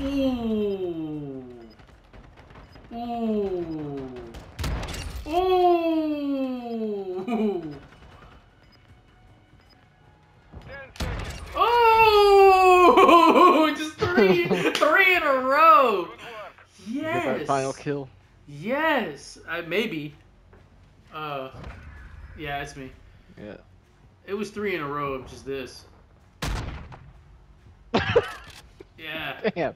Ooh. Ooh. Ooh. Oh! Just three, three in a row. Yes. final kill. Yes. I, maybe. Uh, yeah, it's me. Yeah. It was three in a row of just this. Yeah. Damn.